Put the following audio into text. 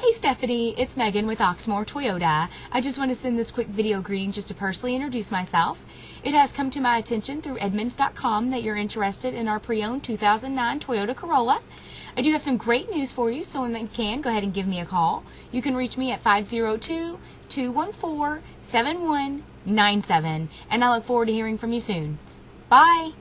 Hey Stephanie, it's Megan with Oxmoor Toyota. I just want to send this quick video greeting just to personally introduce myself. It has come to my attention through Edmunds.com that you're interested in our pre-owned 2009 Toyota Corolla. I do have some great news for you, so when you can, go ahead and give me a call. You can reach me at 502-214-7197, and I look forward to hearing from you soon. Bye!